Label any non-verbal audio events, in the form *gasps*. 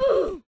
Ooh. *gasps* *gasps* *laughs*